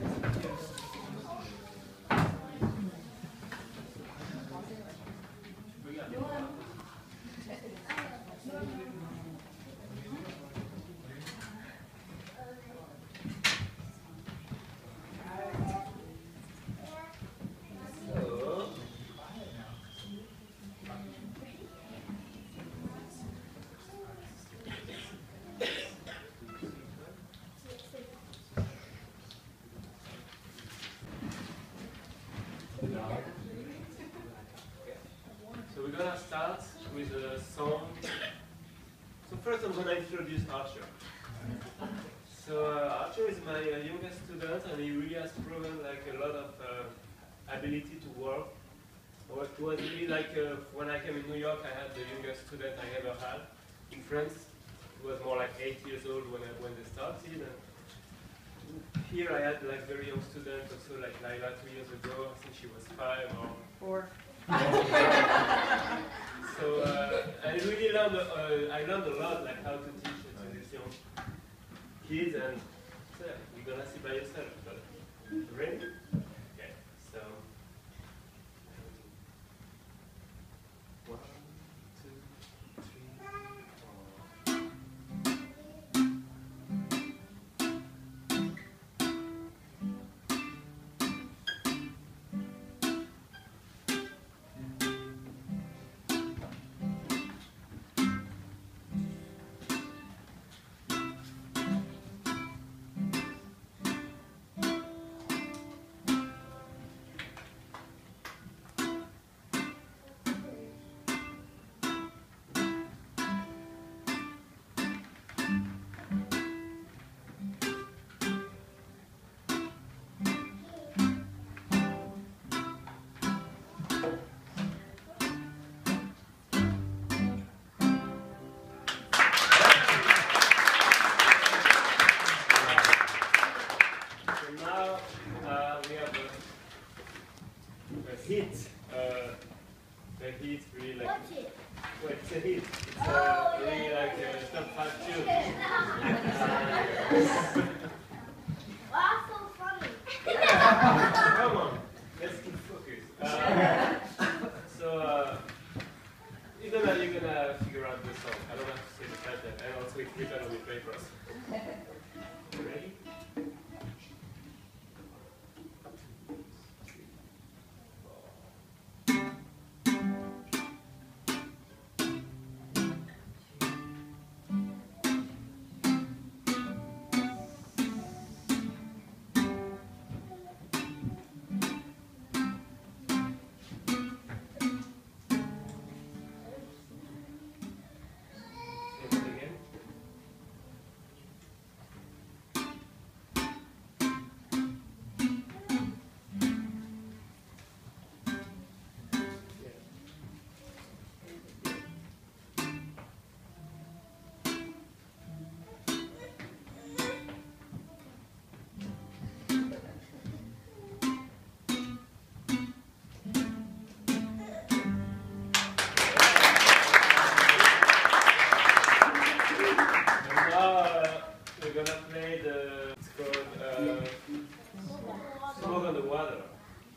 So we're gonna start with a song. So first I'm gonna introduce Arthur. So uh, Arthur is my uh, youngest student and he really has proven like a lot of uh, ability to work. Or It was really like uh, when I came in New York I had the youngest student I ever had. In France it was more like eight years old when, I, when they started. And here I had like very young students also like Laila two years ago. I think she was five or Four. so uh, I really learned, uh, I learned a lot, like how to teach to these young kids, and so you're gonna see by yourself. But ready? Okay. So hit. Uh, the hit really like. It? Well, it's a hit. It's uh, really like a top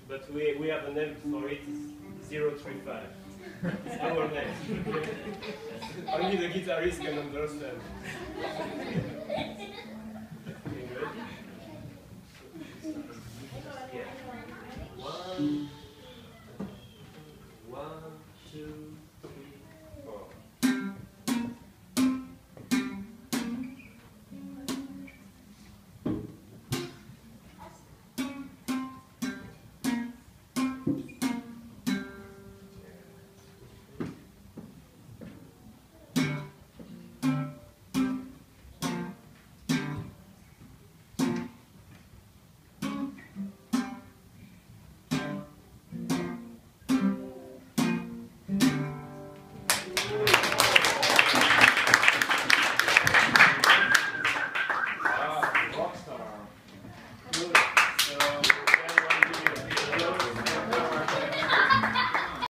but we, we have a name for it, 035. It's our name. Only the guitarist can understand. yeah. One, one, two.